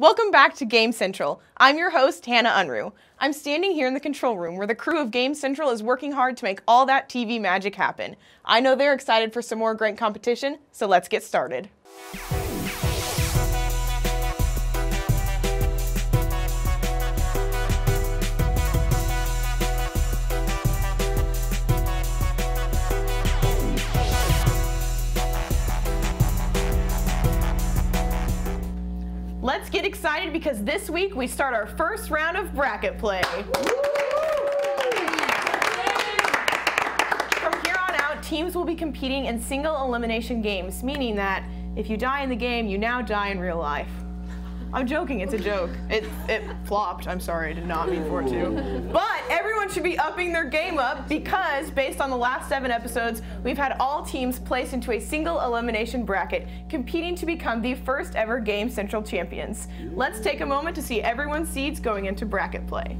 Welcome back to Game Central. I'm your host, Hannah Unruh. I'm standing here in the control room where the crew of Game Central is working hard to make all that TV magic happen. I know they're excited for some more great competition, so let's get started. Get excited because this week we start our first round of bracket play. From here on out, teams will be competing in single elimination games, meaning that if you die in the game, you now die in real life. I'm joking, it's a joke. It, it flopped, I'm sorry, I did not mean for it to. But everyone should be upping their game up because based on the last seven episodes, we've had all teams placed into a single elimination bracket, competing to become the first ever Game Central champions. Let's take a moment to see everyone's seeds going into bracket play.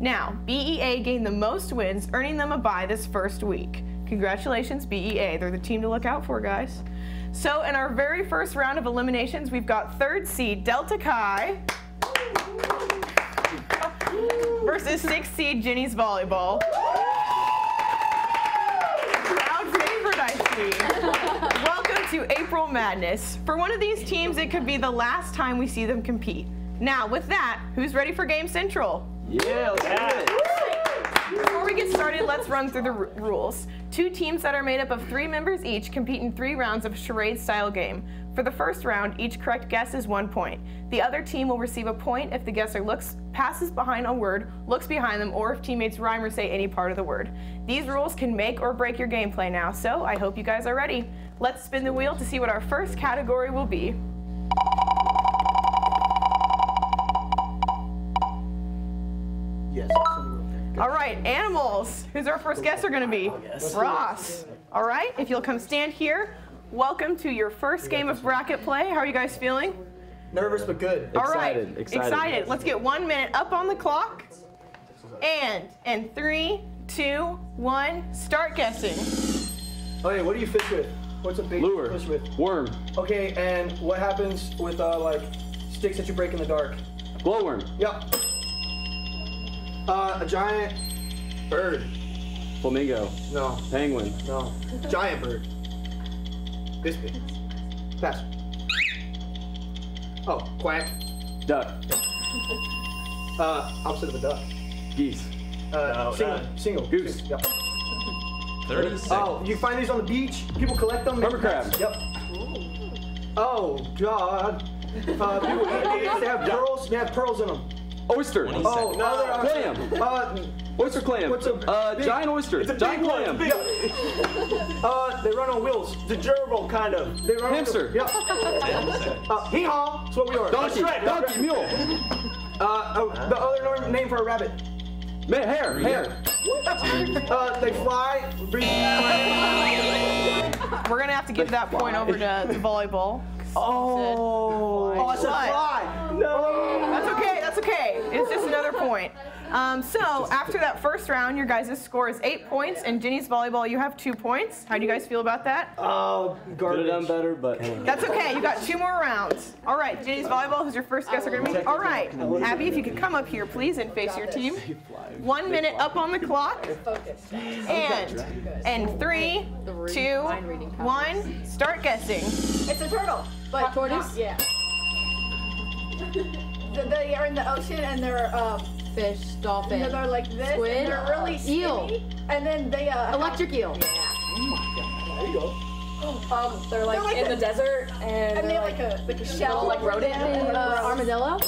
Now, BEA gained the most wins, earning them a bye this first week. Congratulations, BEA. They're the team to look out for, guys. So in our very first round of eliminations, we've got third seed Delta Chi versus sixth seed Jennies Volleyball. Crowd favorite, I see. Welcome to April Madness. For one of these teams, it could be the last time we see them compete. Now, with that, who's ready for Game Central? Yeah, let's do it. Before we get started, let's run through the rules. Two teams that are made up of three members each compete in three rounds of charade style game. For the first round, each correct guess is one point. The other team will receive a point if the guesser looks passes behind a word, looks behind them, or if teammates rhyme or say any part of the word. These rules can make or break your gameplay now, so I hope you guys are ready. Let's spin the wheel to see what our first category will be. Yes. All right, animals. Who's our first guesser going to be? Ross. All right, if you'll come stand here. Welcome to your first game of bracket play. How are you guys feeling? Nervous but good. All right, Excited, excited. Let's get one minute up on the clock. And in three, two, one, start guessing. Okay, what do you fish with? What's a big Lure. fish with? Worm. Okay, and what happens with uh, like sticks that you break in the dark? Glowworm. Yep. Uh, a giant bird. Flamingo. No, Penguin. no. Giant bird. This big. Pass. Oh, quack. Duck. Uh, opposite of a duck. Geese. Uh, No, single. uh, single. goose. Yep. 30 seconds. Oh, you find these on the beach. People collect them. make Rubber crab. nets. Yep. Oh God. Uh, people eat these. They have pearls. They have pearls in them. Oyster. Oh, no, they're Clam. Uh, Oyster clam. What's a uh, big- giant oyster. It's a giant big clam. it's a big uh, they run on wheels. The gerbil, kind of. They run Hamster. On, yep. Uh, hee haw. That's what we are. Donkey. Shrek. Donkey. Mule. Uh, oh, the other norm- name for a rabbit. Ma- hare. Hare. Uh, they fly. We're gonna have to give that point over to, to volleyball. Oh. Oh, I said fly. No. That's okay, that's okay. It's just another point. Um, so after that first round, your guys' score is eight points, and Jennies volleyball, you have two points. How do you guys feel about that? Oh, Could have done better, but That's okay. You got two more rounds. All right, Jennies volleyball. Who's your first guesser going to be? All right, Abby, if you could come up here, please, and face your team. One minute up on the clock, and and three, two, one, start guessing. It's a turtle. But tortoise? Yeah. They- They are in the ocean and they're um Fish, dolphin, they're like this Squid? and they're really Eel. skinny. And then they uh have- electric eel. There you go. Um, they're like, They're like in a- the desert and, and they they're like a like a shell like rodent. them, and Uh, they're- armadillo,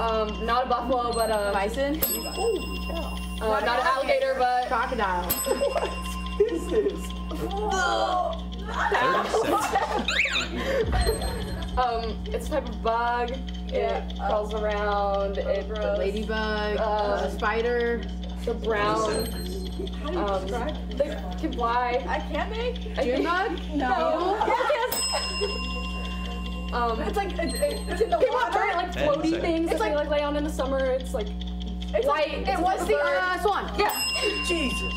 um, not a buffalo, but um, bison, uh, not an alligator, but crocodile. What is this? 30 seconds. Um, it's a type of bug. Yeah, It crawls around. It gross. Ladybug, Uh, uh, spider, the brown. How do you Um, they can fly. I can't make. June bug, No. Yes. Um, It's like it's, it's in the people water. giant like Ten floaty seconds. things that they like lay on in the summer. It's like It's like, white. it was the uh, swan. yeah. Jesus.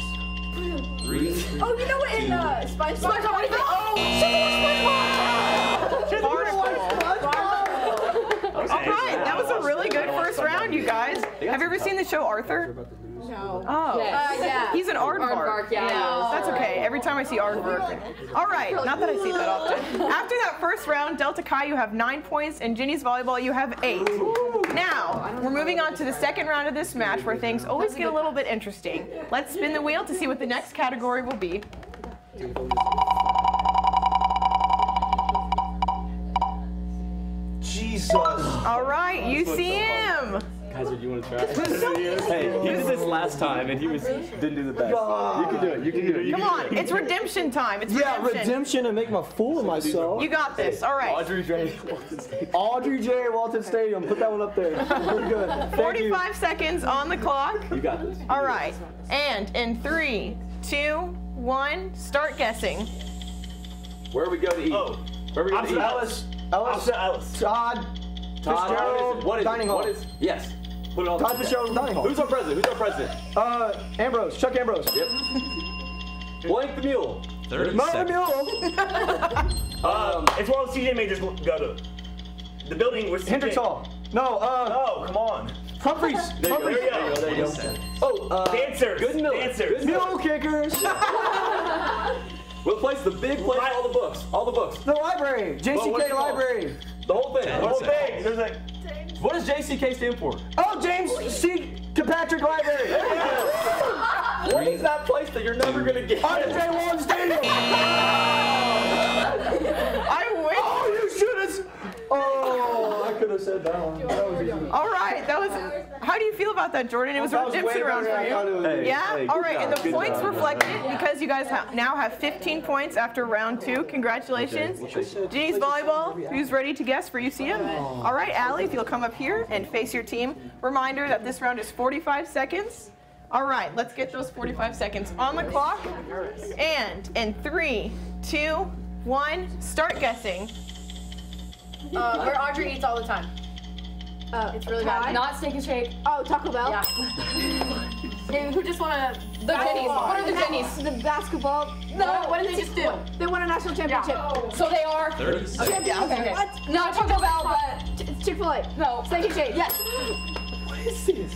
Three. oh you know what in uh SpongeBob? SpongeBob, what do you think? Oh, Barnacle. right, that was a really good first round, you guys. Have you ever seen the show Arthur? No. Oh. Yes. Uh, yeah. He's an aardvark. Aardvark, yeah. That's okay. Every time I see aardvark. All right, not that I see it that often. After that first round, Delta Chi, you have nine points, and Jennies volleyball, you have eight. Now, we're moving on to the second round of this match where things always get a little bit interesting. Let's spin the wheel to see what the next category will be. Jesus. All right, you see him. Kaiser, do you want to try? hey, he did this last time and he was didn't do the best. You can do it. You can do it. You Come can do on, it's redemption time. It's Yeah, redemption. redemption and make my fool of myself. You got this. All right. Audrey Dre. Audrey J. Walton Stadium. Put that one up there. We're good. Thank you. 45 seconds on the clock. You got this. All right. And in three, two, one, start guessing. Where are we go to eat? Oh. Where we go to Opposite eat? Alice. Ellis. Opposite Alice. Todd. Todd, Fitzgerald. what is it? What is Dining it? hall. What is? Yes. Put it on. Todd Fitzgerald Dining Hall. Who's our president? Who's our president? Uh, Ambrose. Chuck Ambrose. Yep. Blank the mule. 30 Mother seconds. Mule. Um, it's one of the CJ majors go to. The building was Hendricks Hall. No, uh, Oh, come on. Humphreys. There you go. There you go. There you go. Oh, uh, Dancers. Good Miller. Dancers. Good Miller. Mule kickers. What place? The big place. Right. All the books. All the books. The library. JCK it called? Library. The whole thing. The whole Whole thing. thing. There's like. What does JCK stand for? Oh, James C. Kirkpatrick Library. What is that place that you're never gonna get? Audrey J. Walton Stadium. I wish. Oh, you should have. Oh, I could have said that one. That was easy. All right, that was. How do you feel about that, Jordan? It was a That was way redemption round for than I thought it you. Hey, Yeah. hey, All good right, and the points job. reflected because you guys ha- now have 15 points after round two. Congratulations. Jennies volleyball. Who's ready to guess for UCM? Oh. All right, Allie, if you'll come up here and face your team. Reminder that this round is 45 seconds. All right, let's get those 45 seconds on the clock. And in three, two, one, start guessing. Uh, where Audrey eats all the time. Uh, It's really bad. Not Steak and Shake. Oh, Taco Bell. Yeah. Hey, who just won a the Jennies? What are the Jennies? The basketball. No, what did they just do? They won a national championship. So they are. 30 seconds. Yeah, okay, okay. What? No, Taco Bell, but It's Chick Fil A. no. Steak and Shake. Yes. What is this?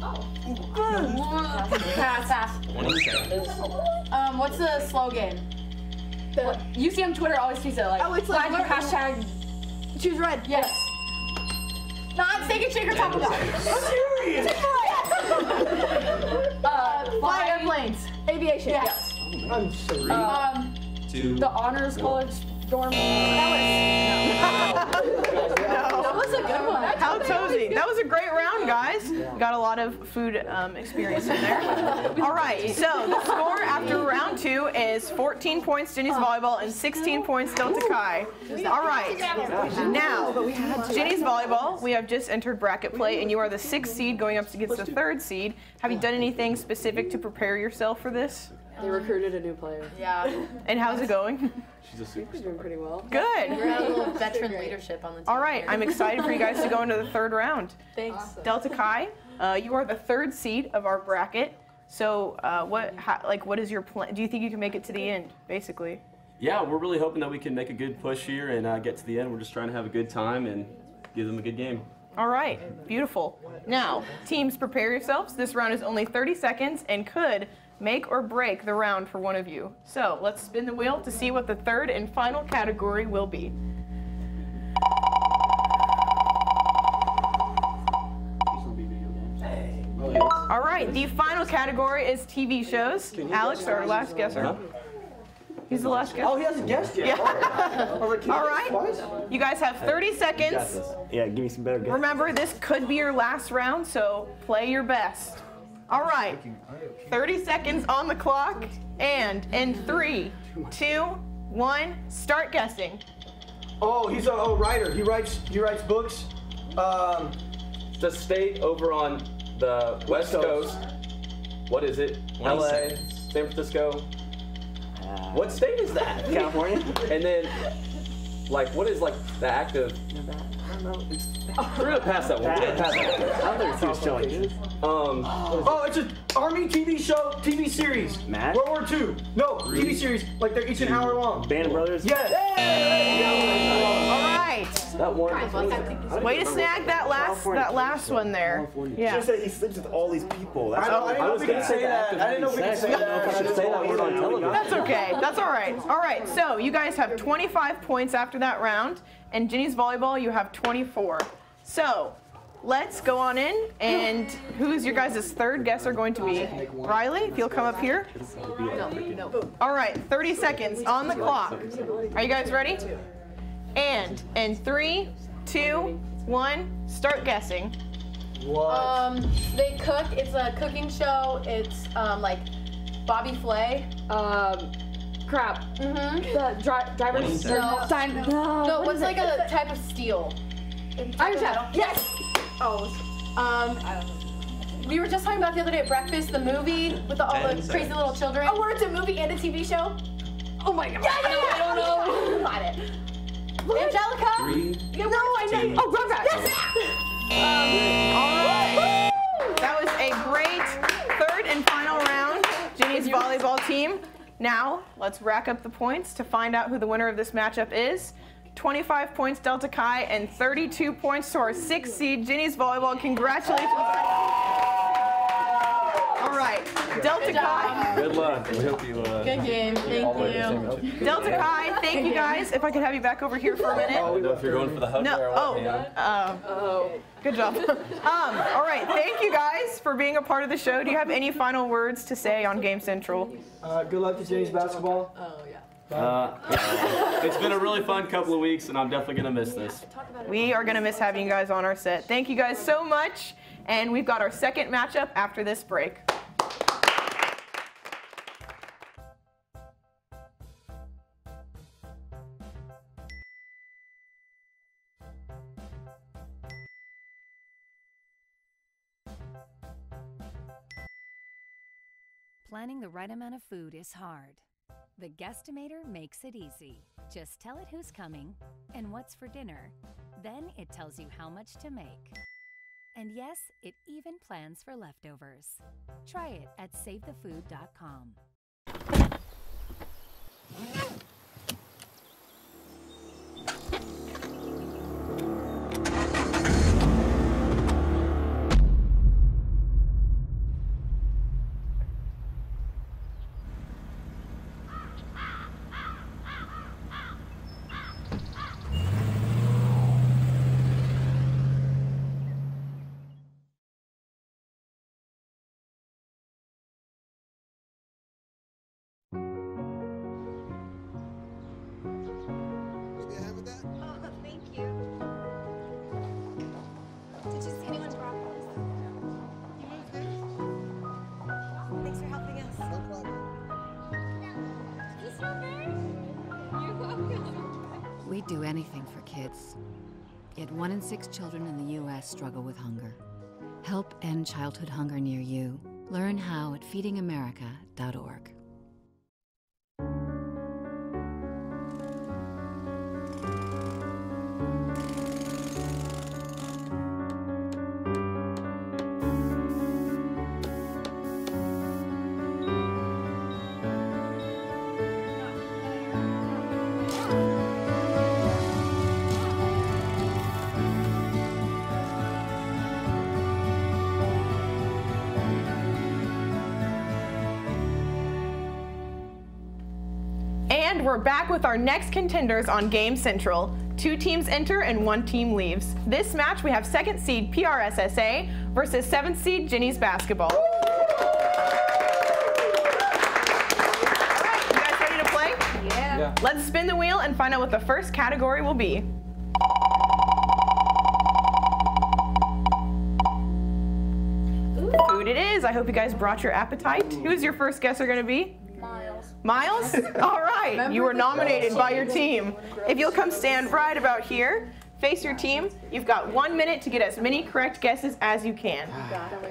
Oh. Pass, pass. 20 seconds. Um, what's the slogan? The UCM Twitter always tweets it like. Oh, it's like- hashtag. Choose red. Yes. Not Steak and Shake or Taco Bell. Serious. Uh, Fly flying airplanes. Aviation. Yes. I'm so Um, Two. the honors college dorm. That was a good one. How tozy. That was a great round, guys. Got a lot of food um, experience in there. All right, so the score after round two is 14 points Jennies volleyball and 16 points Delta Chi. All right, now Jennies volleyball, we have just entered bracket play and you are the sixth seed going up against the third seed. Have you done anything specific to prepare yourself for this? They recruited a new player. Yeah. And how's it going? She's a super. Doing pretty well. Good. We're a little veteran leadership on the team. All right, I'm excited for you guys to go into the third round. Thanks. Delta Chi, uh, you are the third seed of our bracket. So, uh, what, how, like, what is your plan? Do you think you can make it to the end, basically? Yeah, we're really hoping that we can make a good push here and uh, get to the end. We're just trying to have a good time and give them a good game. All right, beautiful. Now, teams, prepare yourselves. This round is only 30 seconds and could make or break the round for one of you. So, let's spin the wheel to see what the third and final category will be. All right, the final category is TV shows. Alex, our last guesser. He's the last guesser. Oh, he hasn't guessed yet. I was like, can you All guess right. twice? You guys have 30 seconds. Yeah, give me some better guesses. Remember, this could be your last round, so play your best. All right, 30 seconds on the clock, and in three, two, one, start guessing. Oh, he's a, a writer. He writes. He writes books. Um, The state over on the west Coast. coast. What is it? LA, seconds. San Francisco. What state is that? California. And then, like, what is like the active? We're gonna pass that one. We're gonna pass that one. I don't think he was showing. Um, Oh, it's an army TV show, TV series. Matt? World War II. No, TV series. Like they're each an hour long. Band of Brothers. Yes. All right. that one. Way to snag that last that last one there. Yeah. Just said he sleeps with all these people. That's I, know, I didn't I know was if we could gonna say say that. I didn't know if we could sex. say I don't know if I should that. say that word on television. That's okay. That's all right. All right. So you guys have 25 points after that round, and Jennies volleyball you have 24. So let's go on in, and who's your guys' third guesser going to be? Riley, if you'll come up here. All right. 30 seconds on the clock. Are you guys ready? And in three, two, one, start guessing. What? Um, they cook. It's a cooking show. It's um like Bobby Flay. Um, crap. Mm-hmm. The dri- driver's. No. Time. No. No, what what's is like it? a type of steel? Iron Chef. Yes. Oh. Um, we were just talking about the other day at breakfast, the movie with the, all the crazy little children. Oh, where it's a movie and a TV show? Oh my god. Yeah, yeah, I don't know. Got it. Angelica? Yeah, no, I know. Oh, Rugrats. All right. Now, let's rack up the points to find out who the winner of this matchup is. 25 points Delta Chi and 32 points to our six seed Jennies volleyball. Congratulations. All right, Delta Chi. Good luck. We hope you. Uh, Good game. Thank all the way to you. Delta Chi, thank you guys. If I could have you back over here for a minute. I don't if you're going for the hug No. there or Oh. what. man. Uh, Good job. um, all right. Thank you guys for being a part of the show. Do you have any final words to say on Game Central? Uh, good luck to Jennies basketball. Oh yeah. Uh, it's been a really fun couple of weeks, and I'm definitely gonna miss this. We are going to miss having you guys on our set. Thank you guys so much. And we've got our second matchup after this break. Planning the right amount of food is hard. The guesstimator makes it easy. Just tell it who's coming and what's for dinner. Then it tells you how much to make. And yes, it even plans for leftovers. Try it at savethefood.com. We'd do anything for kids. Yet one in six children in the U.S. struggle with hunger. Help end childhood hunger near you. Learn how at feedingamerica.org. And we're back with our next contenders on Game Central. Two teams enter and one team leaves. This match, we have second seed PRSSA versus seventh seed Jennies basketball. All right, you guys ready to play? Yeah. Let's spin the wheel and find out what the first category will be. Food it is. I hope you guys brought your appetite. Who's your first guesser going to be? Miles. Miles? All right. You were nominated by your team. If you'll come stand right about here, face your team, you've got one minute to get as many correct guesses as you can.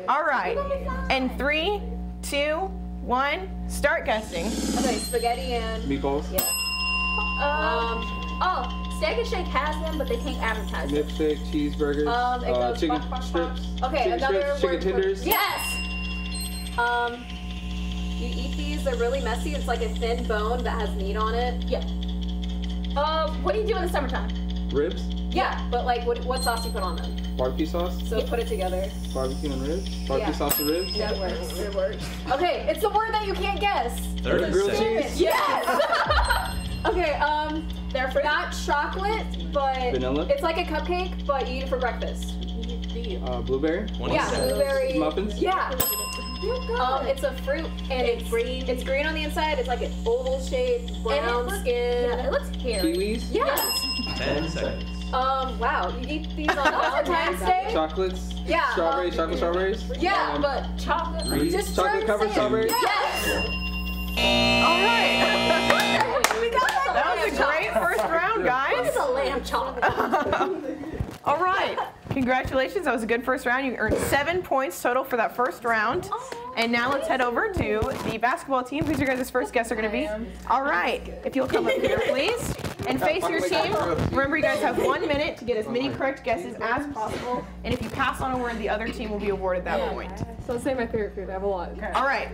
All right. And three, two, one, start guessing. Okay, spaghetti and Meatballs. um Oh, Steak and Shake has them, but they can't advertise them. Lipstick, cheeseburgers, Um, it uh, goes chicken bok, bok, strips. Okay, chicken another strips, chicken word for- tenders. Yes. Um, you eat these. They're really messy. It's like a thin bone that has meat on it. Yeah. Uh, what do you do in the summertime? Ribs, Yeah, but like, what, what sauce do you put on them? barbecue sauce, So put it together. barbecue and ribs, barbecue Yeah. sauce and ribs. That works. It works. Okay, it's the word that you can't guess. Thirty Grilled cheese, Yes. okay. Um, they're for not chocolate, but Vanilla? it's like a cupcake, but you eat it for breakfast. uh, blueberry, Twenty Yeah, blueberry. muffins. Yeah. Um, it's a fruit and it's green. It's green on the inside. It's like an oval shape, brown looks- skin. Yeah, it looks hairy. Kiwis, Yes. Ten seconds. Um. Wow. You eat these on Valentine's Day. chocolates, Yeah, strawberries, um, chocolate strawberries. Yeah, Um, but chocolate. Reese's Just chocolate try covered to say it. strawberries. Yes. All right. we got that. That was a great first round, guys. It's a lamb chop. All right. Congratulations. That was a good first round. You earned seven points total for that first round. And now let's head over to the basketball team. Who's your guys' first guess are going to be? All right. If you'll come up here, please, and face your team. Remember, you guys have one minute to get as many correct guesses as possible. And if you pass on a word, the other team will be awarded that point. So say my favorite food. I have a lot. All right.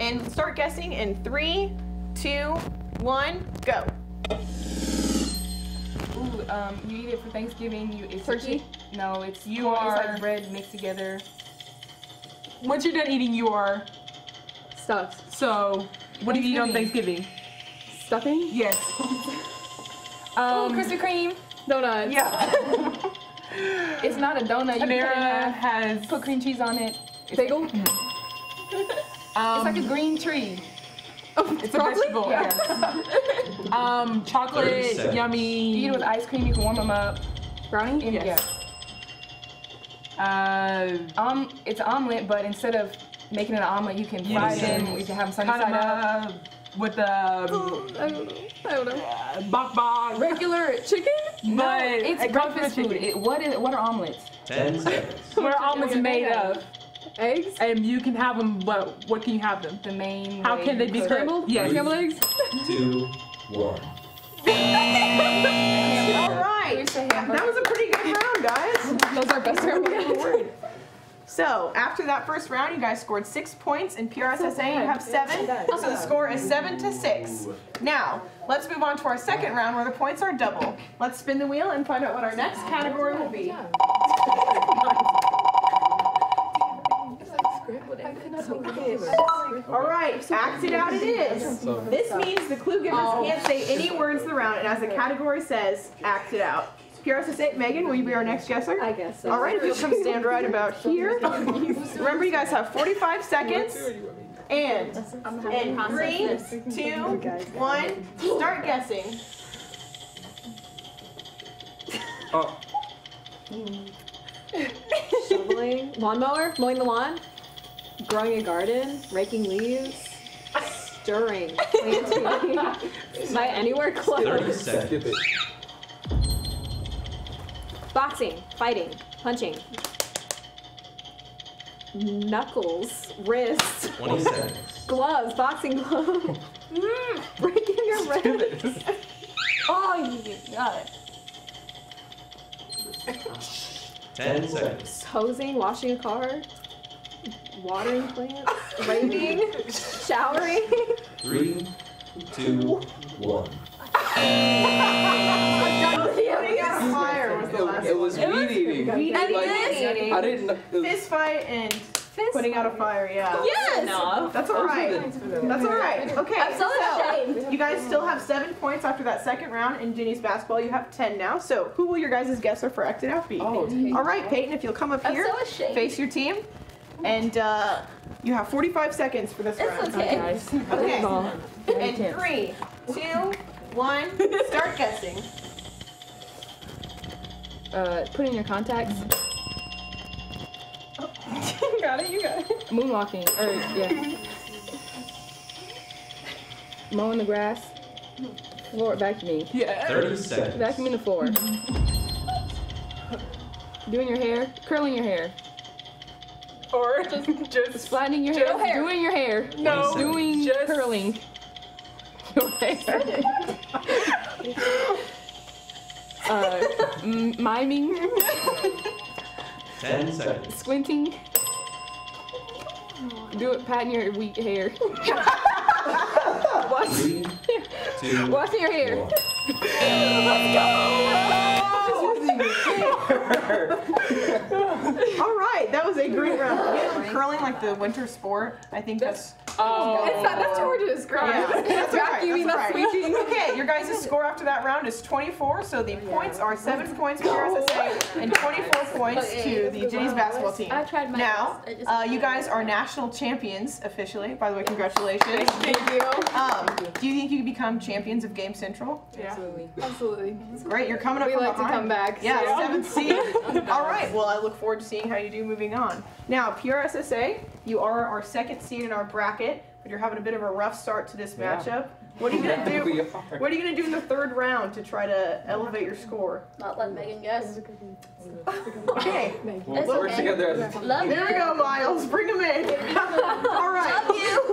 And start guessing in three, two, one, go. Ooh, um, you eat it for Thanksgiving. You it's Turkey? chi- no, it's You It's are- like bread mixed together. Once you're done eating, you are. Stuffed. So, what do you eat on Thanksgiving? Stuffing? Yes. um, Krispy Kreme. Donuts. Yeah. it's not a donut. You Panera cut it in half, has put cream cheese on it. It's Bagel? Like, it's like a green tree. Oh, It's a vegetable. Yeah. um, chocolate, yummy. You eat it with ice cream. You can warm them up. Brownie? And, Yes. Yeah. Uh, um, it's omelet, but instead of making an omelet, you can fry it them. You can have them sunny side up. with the I don't know. I don't know. bok bok. Regular chicken? No, But it's it breakfast food. It, what is what are omelets? Ten seconds. What are omelets made of? Eggs? And you can have them, but what can you have them? The main. How way can they you be cook- scrambled? Yes. Scrambled eggs? Two, one. All right. That was a pretty good round, guys. Those are best round we've ever scrambled So after that first round, you guys scored six points. In PRSSA, you have seven. So the score is seven to six. Now let's move on to our second round, where the points are double. Let's spin the wheel and find out what our next category will be. All right, act it out it is. This means the clue givers oh. can't say any words in the round, and as the category says, act it out. PRSSA, Megan, will you be our next guesser? I guess so. All right, if you'll come stand right about here. Remember, you guys have 45 seconds. And in three, two, one, start guessing. Oh, Shoveling. Lawnmower? Mowing the lawn? Growing a garden? Raking leaves? Stirring. Planting. Am I anywhere close? Thirty seconds. Boxing, fighting, punching. Knuckles, wrists, Twenty seconds. gloves, boxing gloves. Mm, breaking your wrist. Oh, you got it. Ten seconds. Hosing, washing a car. Watering plants. Raining. Showering. Three, two, one. Putting out a fire was the last It was one. weed eating. Weed Like, eating. I didn't know. it was- Fist fight and putting out a fire, yeah. Yes! That's all right. That's all right. Okay. I'm so ashamed. You guys still have seven points after that second round. In Jennies basketball, you have ten now. So who will your guys' guesser for Acted Out be? Oh, All right, Peyton, if you'll come up I'm here, so ashamed. face your team, and uh, you have 45 seconds for this round. It's okay. Okay. And three, two, one, start guessing. Uh, put in your contacts. you got it. You got it. Moonwalking. Or yeah. Mowing the grass. Floor vacuuming. Yeah. Thirty seconds. Vacuuming the floor. Doing your hair. Curling your hair. Or just, just Flattening your hair. Hair. Doing your hair. No. Doing Just- curling. Your hair. Uh, m- miming, Ten seconds. squinting. Do it, patting your weak hair. Three, two, Washing your hair. one. All right, that was a great round. Again, curling like the winter sport. I think that's. Oh. It's not, that's too hard to describe. Yeah, that's all right. Vacuuming, That's that's all right. sweeping. Okay, your guys' score after that round is 24. So the points are seven points for SSA and 24 points to the Jennies basketball team. I tried my Now, best. Uh, you guys are national champions officially. By the way, congratulations. Thank you. Um, do you think you can become champions of Game Central? Absolutely. Absolutely. Great, you're coming up We from like to come back. Yeah, so- seventh seed. All right. Well, I look forward to seeing how you do moving on. Now, PRSSA, you are our second seed in our bracket, but you're having a bit of a rough start to this Yeah. matchup. What are you gonna do? What are you gonna do in the third round to try to elevate your score? Not let Megan guess. Okay. We'll work okay. together Love There we go, Miles. Bring him in. All right.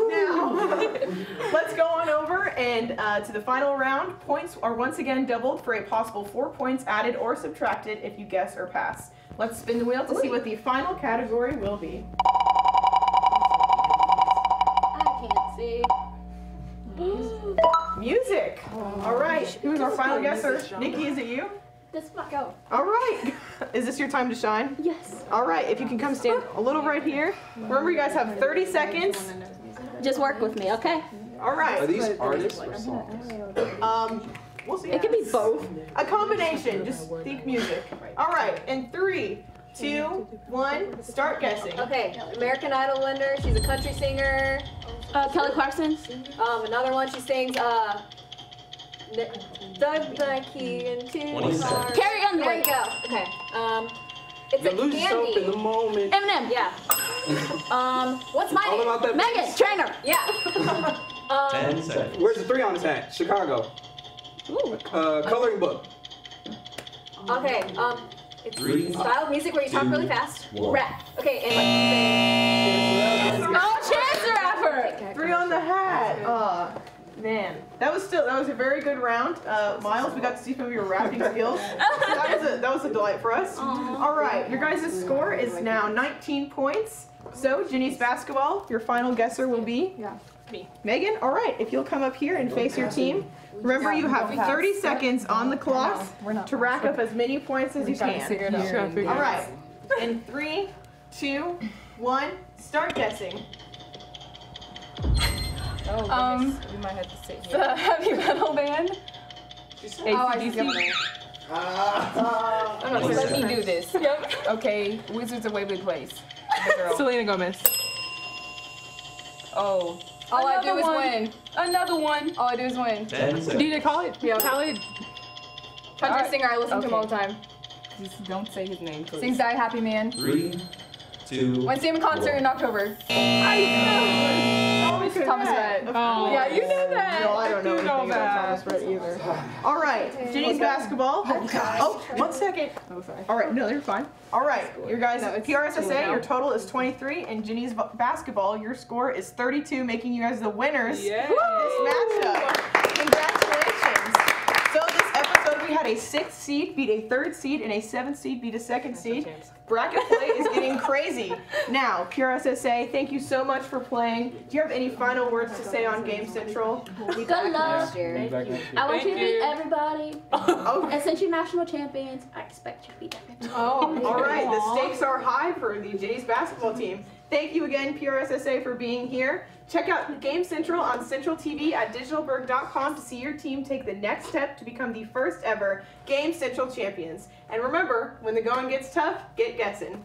Now, let's go on over and uh, to the final round. Points are once again doubled for a possible four points added or subtracted if you guess or pass. Let's spin the wheel to see what the final category will be. I can't see. Music. All right. Who's our final guesser? Nikki, is it you? This fuck out. All right. Is this your time to shine? Yes. All right. If you can come stand a little right here. Remember, you guys have 30 seconds. Just work with me, okay? All right. Are these artists or songs? Um, we'll see. It can be both. A combination. Just think music. All right. In three, two, one. Start guessing. Okay, American Idol winner. She's a country singer. Uh, Kelly Clarkson. Um, another one. She sings. Uh, N- Doug Nike and two Twenty cars. seconds. Carrie Underwood. There you go. Okay. Um, it's You a lose yourself in the moment. Eminem. Yeah. um, what's my All name? about that Megan bass. Trainor. Yeah. um, Ten seconds. Where's the three on his hat? Chicago. ooh. Uh, coloring book. Okay. Um, it's Three, style of music where you talk two, really fast. one. Rap. Okay, and like you say. Oh, Chance the Rapper. Three on the hat. Uh, man, that was still that was a very good round. Uh, Miles, we got to see some of your rapping skills. that was a that was a delight for us. All right, your guys' score is now 19 points. So, Jennies basketball, your final guesser will be Yeah. Me. Megan, all right, if you'll come up here and face your team. Remember, you have 30 seconds on the clock to rack up as many points as you Gotta figure it can. All right, in three, two, one, start guessing. Um, We might have to sit the heavy metal band. Oh, I see. I'm not Let me do this. Yep. Okay, Wizards of Waverly Place. Selena Gomez. Oh. All I do Another is one. win. Another one. All I do is win. Ten seconds. DJ Khaled. Yeah. Khaled. Country Alright. singer, I listen to him all the time. Just don't say his name, please. Sings Die Happy Man. Three, two, Went to see him in concert in October. Oh, Thomas Rhett. Oh. Yeah, you know that. No, I don't know You anything know about that. Thomas Rhett either. All right, Jennies basketball. Oh, oh, one second. Oh, sorry. All right, no, you're fine. All right, your guys, No, PRSSA, your total is 23, and Jennies basketball, your score is 32, making you guys the winners Yeah. of this matchup. Congratulations. So this episode, we had a sixth seed beat a third seed, and a seventh seed beat a second seed. Bracket play is getting crazy. Now, PRSSA, thank you so much for playing. Do you have any final words to say on Game Central? Good luck. I want you to Thank beat everybody. Oh, And since you're national champions, I expect you to beat everybody. Oh, all right. The stakes are high for the Jays basketball team. Thank you again, PRSSA, for being here. Check out Game Central on Central TV at digitalburg.com to see your team take the next step to become the first ever Game Central champions. And remember, when the going gets tough, get guessing.